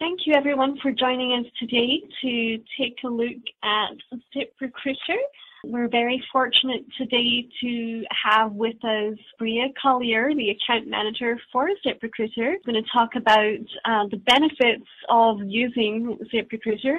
Thank you everyone for joining us today to take a look at ZipRecruiter. We're very fortunate today to have with us Bria Collier, the account manager for ZipRecruiter. We're going to talk about uh, the benefits of using ZipRecruiter.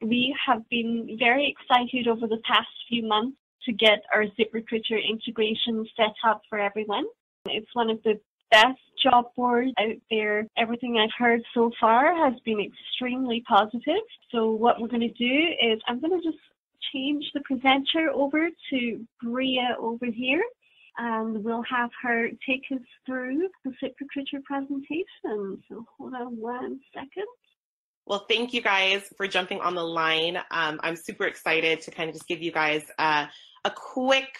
We have been very excited over the past few months to get our ZipRecruiter integration set up for everyone. It's one of the best job board out there. Everything I've heard so far has been extremely positive. So what we're going to do is I'm going to just change the presenter over to Bria over here and we'll have her take us through the ZipRecruiter presentation. So hold on one second. Well, thank you guys for jumping on the line. Um, I'm super excited to kind of just give you guys uh, a quick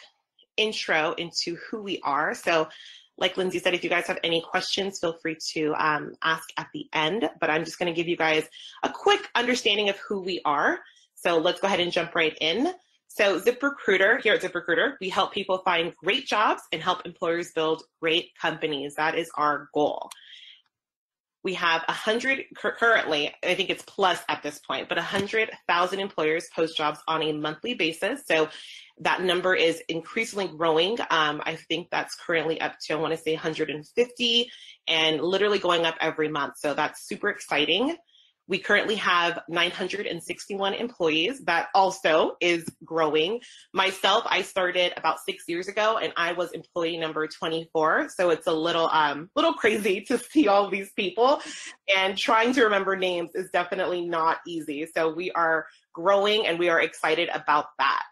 intro into who we are. So like Lindsay said, if you guys have any questions, feel free to um, ask at the end. But I'm just going to give you guys a quick understanding of who we are. So let's go ahead and jump right in. So ZipRecruiter, here at ZipRecruiter, we help people find great jobs and help employers build great companies. That is our goal. We have 100 currently, I think it's plus at this point, but 100,000 employers post jobs on a monthly basis. So that number is increasingly growing. Um, I think that's currently up to, I want to say 150 and literally going up every month. So that's super exciting. We currently have 961 employees. That also is growing. Myself, I started about six years ago and I was employee number 24. So it's a little, um, little crazy to see all these people and trying to remember names is definitely not easy. So we are growing and we are excited about that.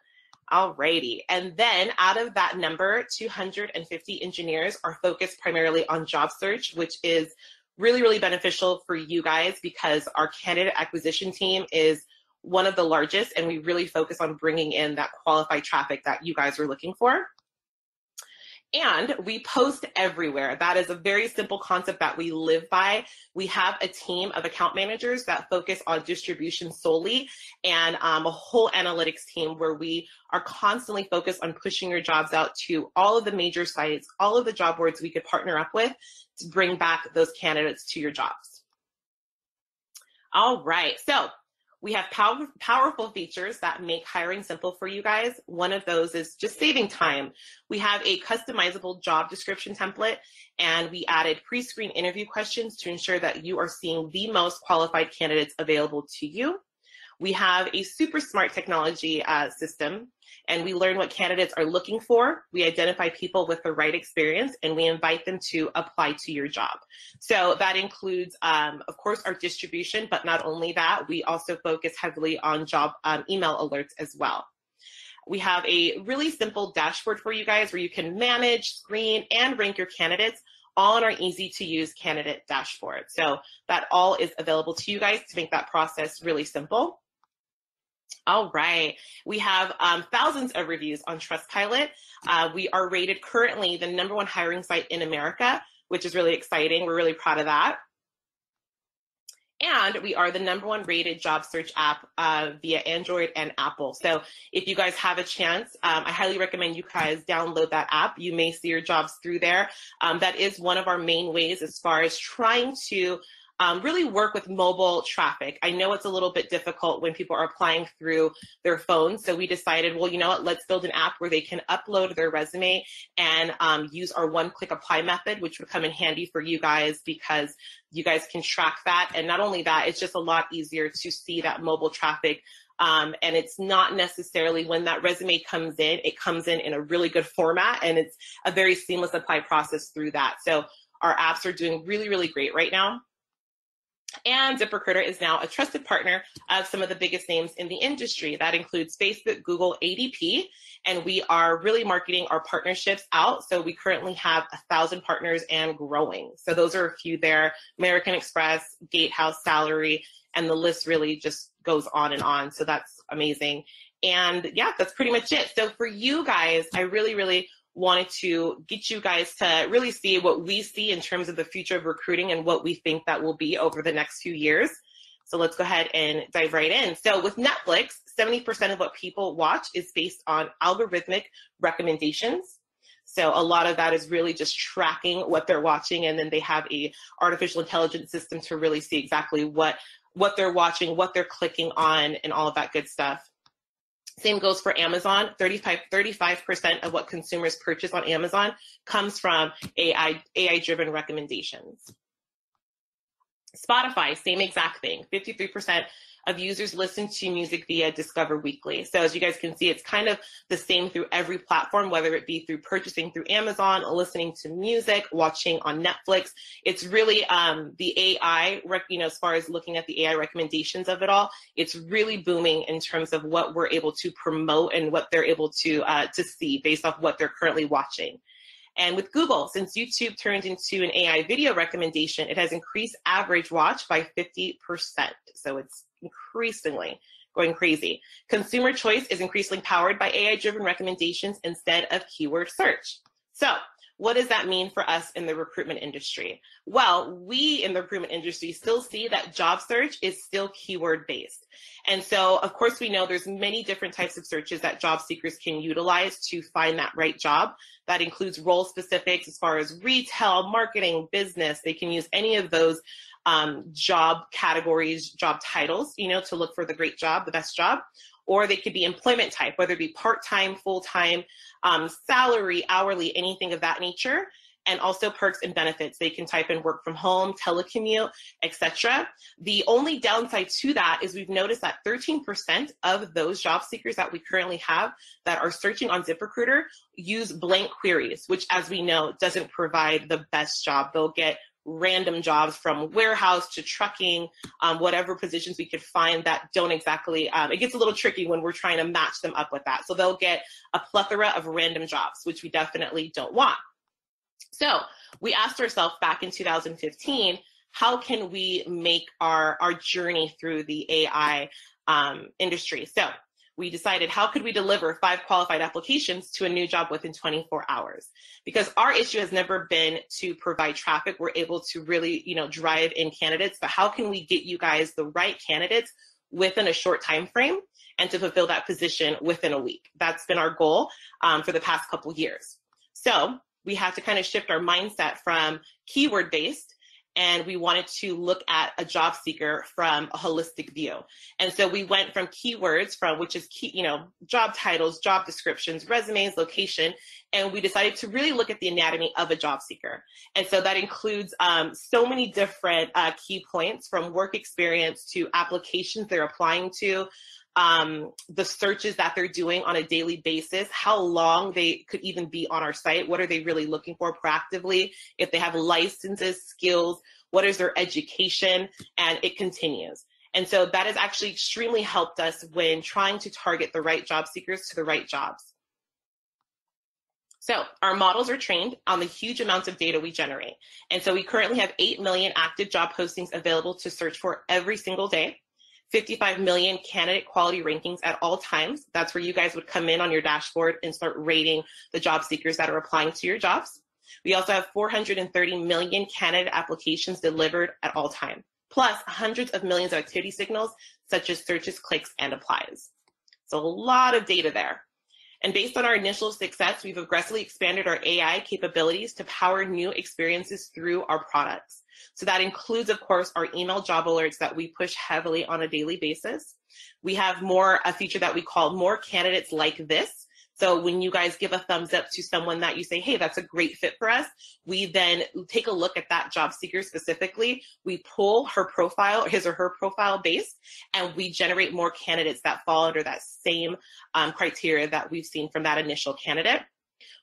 Alrighty. And then out of that number, 250 engineers are focused primarily on job search, which is really, really beneficial for you guys because our candidate acquisition team is one of the largest and we really focus on bringing in that qualified traffic that you guys are looking for. And we post everywhere. That is a very simple concept that we live by. We have a team of account managers that focus on distribution solely and um, a whole analytics team where we are constantly focused on pushing your jobs out to all of the major sites, all of the job boards we could partner up with to bring back those candidates to your jobs. All right. So we have pow- powerful features that make hiring simple for you guys. One of those is just saving time. We have a customizable job description template and we added pre-screen interview questions to ensure that you are seeing the most qualified candidates available to you. We have a super smart technology uh, system and we learn what candidates are looking for. We identify people with the right experience and we invite them to apply to your job. So that includes, um, of course, our distribution, but not only that, we also focus heavily on job um, email alerts as well. We have a really simple dashboard for you guys where you can manage, screen, and rank your candidates all on our easy to use candidate dashboard. So that all is available to you guys to make that process really simple. All right. We have um, thousands of reviews on Trustpilot. Uh, we are rated currently the number one hiring site in America, which is really exciting. We're really proud of that. And we are the number one rated job search app uh, via Android and Apple. So if you guys have a chance, um, I highly recommend you guys download that app. You may see your jobs through there. Um, that is one of our main ways as far as trying to um, really work with mobile traffic. I know it's a little bit difficult when people are applying through their phones. So we decided, well, you know what, let's build an app where they can upload their resume and um, use our one click apply method, which would come in handy for you guys because you guys can track that. And not only that, it's just a lot easier to see that mobile traffic um, and it's not necessarily when that resume comes in, it comes in in a really good format and it's a very seamless apply process through that. So our apps are doing really, really great right now. And ZipRecruiter is now a trusted partner of some of the biggest names in the industry. That includes Facebook, Google, ADP, and we are really marketing our partnerships out. So we currently have a thousand partners and growing. So those are a few there: American Express, Gatehouse, Salary, and the list really just goes on and on. So that's amazing. And yeah, that's pretty much it. So for you guys, I really, really wanted to get you guys to really see what we see in terms of the future of recruiting and what we think that will be over the next few years. So let's go ahead and dive right in. So with Netflix, 70% of what people watch is based on algorithmic recommendations. So a lot of that is really just tracking what they're watching, and then they have a artificial intelligence system to really see exactly what what they're watching, what they're clicking on, and all of that good stuff. Same goes for Amazon. 35, 35% of what consumers purchase on Amazon comes from AI, AI driven recommendations. Spotify, same exact thing. 53% of users listen to music via Discover Weekly. So as you guys can see, it's kind of the same through every platform, whether it be through purchasing through Amazon, listening to music, watching on Netflix. It's really um, the AI, you know, as far as looking at the AI recommendations of it all, it's really booming in terms of what we're able to promote and what they're able to uh, to see based off what they're currently watching. And with Google, since YouTube turned into an AI video recommendation, it has increased average watch by 50%. So it's increasingly going crazy. Consumer choice is increasingly powered by AI driven recommendations instead of keyword search. So, what does that mean for us in the recruitment industry? Well, we in the recruitment industry still see that job search is still keyword based. And so, of course, we know there's many different types of searches that job seekers can utilize to find that right job. That includes role specifics as far as retail, marketing, business. They can use any of those um, job categories, job titles, you know, to look for the great job, the best job. Or they could be employment type, whether it be part time, full time, um, salary, hourly, anything of that nature and also perks and benefits. They can type in work from home, telecommute, etc. The only downside to that is we've noticed that 13% of those job seekers that we currently have that are searching on ZipRecruiter use blank queries, which as we know doesn't provide the best job. They'll get random jobs from warehouse to trucking, um, whatever positions we could find that don't exactly, um, it gets a little tricky when we're trying to match them up with that. So they'll get a plethora of random jobs, which we definitely don't want. So we asked ourselves back in 2015, how can we make our, our journey through the AI um, industry? So we decided how could we deliver five qualified applications to a new job within 24 hours? Because our issue has never been to provide traffic. We're able to really you know drive in candidates but how can we get you guys the right candidates within a short time frame and to fulfill that position within a week? That's been our goal um, for the past couple years. So we had to kind of shift our mindset from keyword based and we wanted to look at a job seeker from a holistic view. And so we went from keywords from which is key, you know, job titles, job descriptions, resumes, location, and we decided to really look at the anatomy of a job seeker. And so that includes um, so many different uh, key points from work experience to applications they're applying to, um, the searches that they're doing on a daily basis, how long they could even be on our site, what are they really looking for proactively, if they have licenses, skills, what is their education, and it continues. And so that has actually extremely helped us when trying to target the right job seekers to the right jobs. So our models are trained on the huge amounts of data we generate. And so we currently have 8 million active job postings available to search for every single day. 55 million candidate quality rankings at all times. That's where you guys would come in on your dashboard and start rating the job seekers that are applying to your jobs. We also have 430 million candidate applications delivered at all time, plus hundreds of millions of activity signals such as searches, clicks, and applies. So a lot of data there. And based on our initial success, we've aggressively expanded our AI capabilities to power new experiences through our products. So that includes, of course, our email job alerts that we push heavily on a daily basis. We have more, a feature that we call more candidates like this. So when you guys give a thumbs up to someone that you say, hey, that's a great fit for us, we then take a look at that job seeker specifically. We pull her profile, or his or her profile base, and we generate more candidates that fall under that same um, criteria that we've seen from that initial candidate.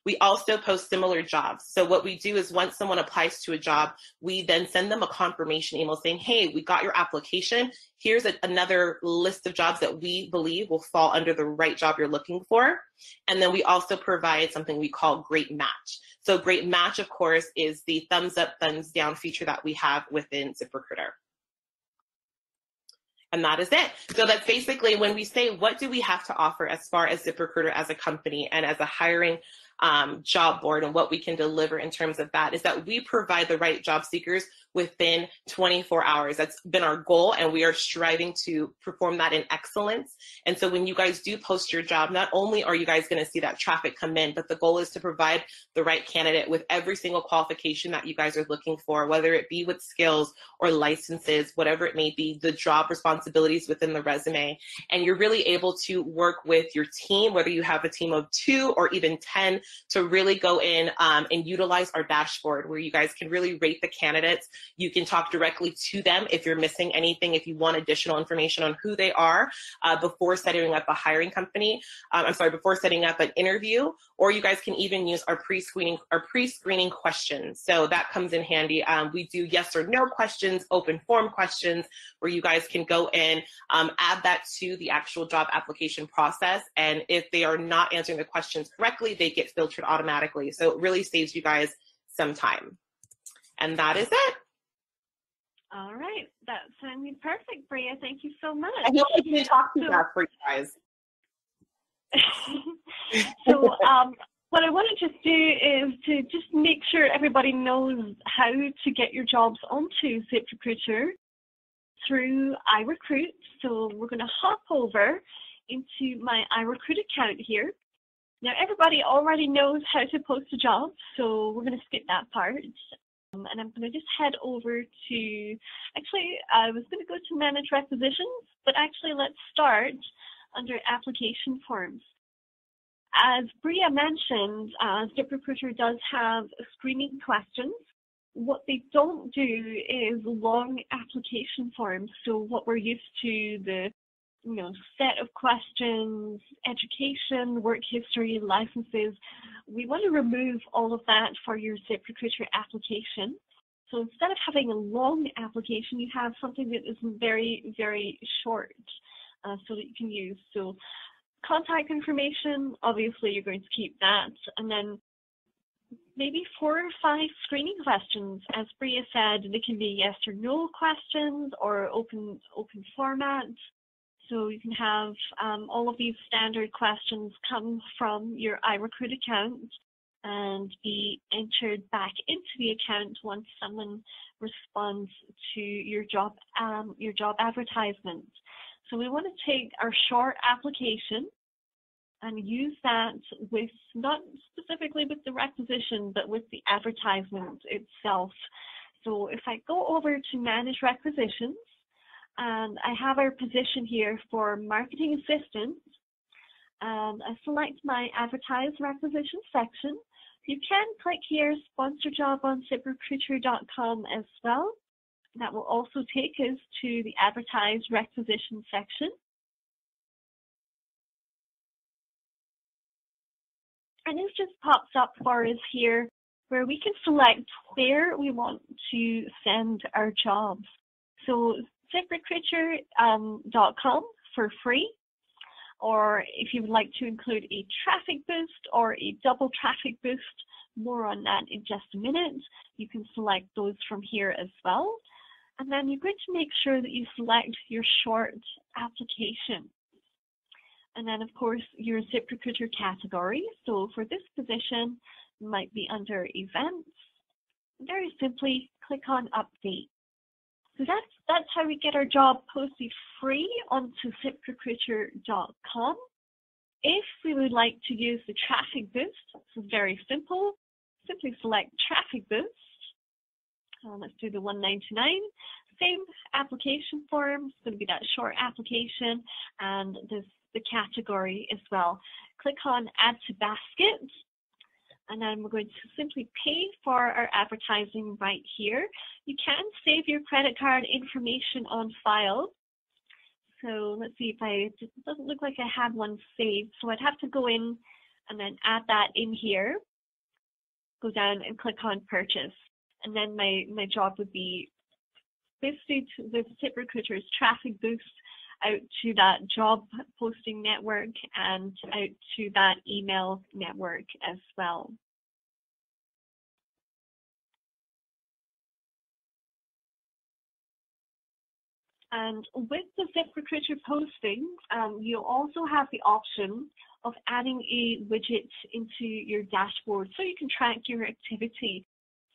We also post similar jobs. So what we do is once someone applies to a job, we then send them a confirmation email saying, hey, we got your application. Here's a, another list of jobs that we believe will fall under the right job you're looking for. And then we also provide something we call Great Match. So Great Match, of course, is the thumbs up, thumbs down feature that we have within ZipRecruiter. And that is it. So that's basically when we say, what do we have to offer as far as ZipRecruiter as a company and as a hiring um, job board and what we can deliver in terms of that is that we provide the right job seekers within 24 hours. That's been our goal, and we are striving to perform that in excellence. And so when you guys do post your job, not only are you guys going to see that traffic come in, but the goal is to provide the right candidate with every single qualification that you guys are looking for, whether it be with skills or licenses, whatever it may be, the job responsibilities within the resume. And you're really able to work with your team, whether you have a team of two or even 10, to really go in um, and utilize our dashboard where you guys can really rate the candidates. You can talk directly to them if you're missing anything, if you want additional information on who they are uh, before setting up a hiring company. Um, I'm sorry, before setting up an interview, or you guys can even use our pre-screening, our pre-screening questions. So that comes in handy. Um, we do yes or no questions, open form questions, where you guys can go in, um, add that to the actual job application process. And if they are not answering the questions correctly, they get filtered automatically. So it really saves you guys some time. And that is it. All right. That sounded perfect, Bria. Thank you so much. I hope I didn't talk too fast for you guys. so um, what I want to just do is to just make sure everybody knows how to get your jobs onto ZipRecruiter through iRecruit. So we're going to hop over into my iRecruit account here. Now everybody already knows how to post a job, so we're going to skip that part. Um, and I'm going to just head over to, actually, I was going to go to manage requisitions, but actually let's start under application forms. As Bria mentioned, uh, ZipRecruiter does have screening questions. What they don't do is long application forms. So what we're used to, the you know, set of questions, education, work history, licenses. We want to remove all of that for your ZipRecruiter application. So instead of having a long application, you have something that is very, very short uh, so that you can use. So contact information, obviously you're going to keep that. And then maybe four or five screening questions. As Bria said, they can be yes or no questions or open, open format. So you can have um, all of these standard questions come from your iRecruit account and be entered back into the account once someone responds to your job um, your job advertisement. So we want to take our short application and use that with not specifically with the requisition, but with the advertisement itself. So if I go over to manage requisitions, and I have our position here for marketing assistant. And um, I select my advertise requisition section. You can click here, sponsor job on ziprecruiter.com as well. That will also take us to the advertise requisition section. And this just pops up for us here where we can select where we want to send our jobs. So ZipRecruiter.com um, for free. Or if you would like to include a traffic boost or a double traffic boost, more on that in just a minute. You can select those from here as well. And then you're going to make sure that you select your short application. And then of course your ZipRecruiter category. So for this position, might be under events. Very simply click on update. So that's, that's how we get our job posted free onto ziprecruiter.com. If we would like to use the traffic boost, is very simple. Simply select traffic boost. Uh, let's do the 199. Same application form. It's going to be that short application and this the category as well. Click on add to basket and then we're going to simply pay for our advertising right here. You can save your credit card information on file. So let's see if I, it doesn't look like I have one saved. So I'd have to go in and then add that in here, go down and click on purchase. And then my, my job would be boosted with ZipRecruiter's traffic boost out to that job posting network and out to that email network as well. And with the ZipRecruiter posting, um, you also have the option of adding a widget into your dashboard so you can track your activity.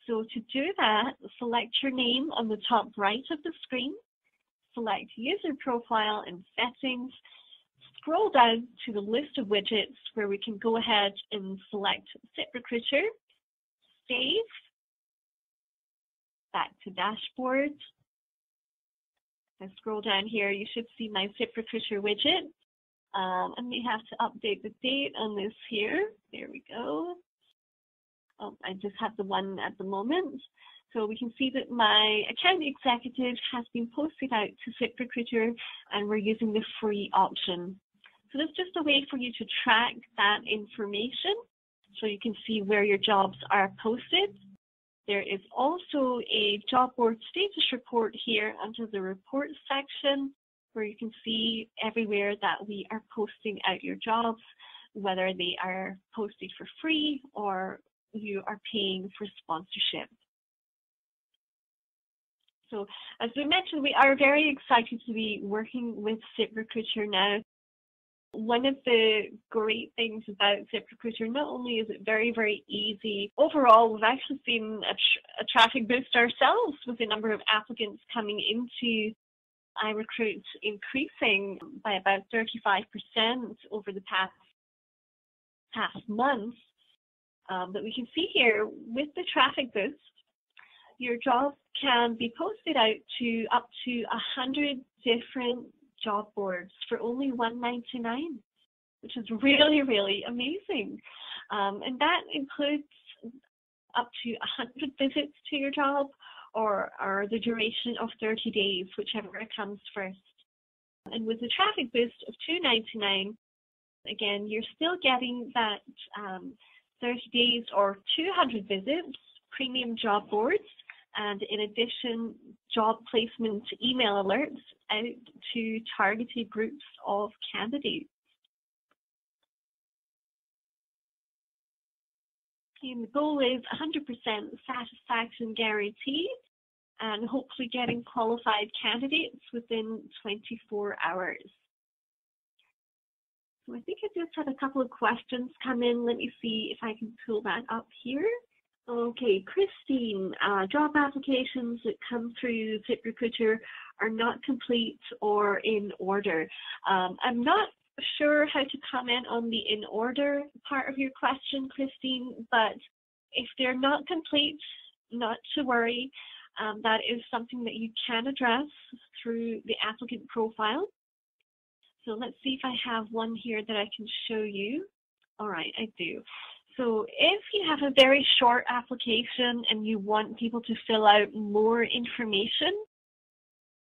So to do that, select your name on the top right of the screen, select user profile and settings, scroll down to the list of widgets where we can go ahead and select ZipRecruiter, save, back to dashboard. I scroll down here, you should see my ZipRecruiter widget. Um, and we have to update the date on this here. There we go. Oh, I just have the one at the moment. So we can see that my account executive has been posted out to ZipRecruiter and we're using the free option. So that's just a way for you to track that information so you can see where your jobs are posted. There is also a job board status report here under the report section where you can see everywhere that we are posting out your jobs, whether they are posted for free or you are paying for sponsorship. So as we mentioned, we are very excited to be working with ZipRecruiter now. One of the great things about ZipRecruiter, not only is it very, very easy, overall, we've actually seen a, a traffic boost ourselves with the number of applicants coming into iRecruit increasing by about 35% over the past past month. Um, but we can see here with the traffic boost, your job can be posted out to up to 100 different job boards for only 199 which is really, really amazing. Um, and that includes up to 100 visits to your job or, or the duration of 30 days, whichever comes first. And with the traffic boost of 299, again, you're still getting that um, 30 days or 200 visits, premium job boards, and in addition, job placement email alerts out to targeted groups of candidates. And the goal is 100% satisfaction guarantee and hopefully getting qualified candidates within 24 hours. So I think I just had a couple of questions come in. Let me see if I can pull that up here. Okay, Christine, uh, job applications that come through ZipRecruiter are not complete or in order. Um, I'm not sure how to comment on the in order part of your question, Christine, but if they're not complete, not to worry. Um, that is something that you can address through the applicant profile. So let's see if I have one here that I can show you. All right, I do. So if you have a very short application and you want people to fill out more information,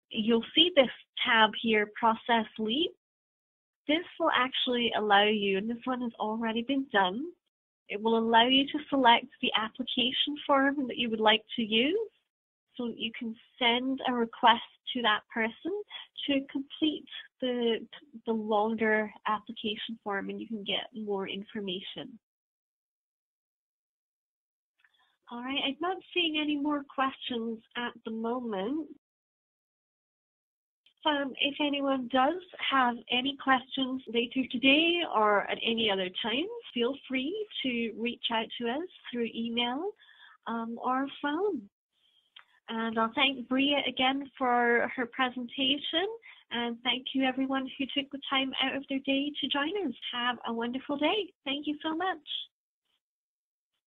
you'll see this tab here, Process Lead. This will actually allow you, and this one has already been done, it will allow you to select the application form that you would like to use. So you can send a request to that person to complete the, the longer application form and you can get more information. All right, I'm not seeing any more questions at the moment. Um, if anyone does have any questions later today or at any other time, feel free to reach out to us through email um, or phone. And I'll thank Bria again for her presentation. And thank you everyone who took the time out of their day to join us. Have a wonderful day. Thank you so much.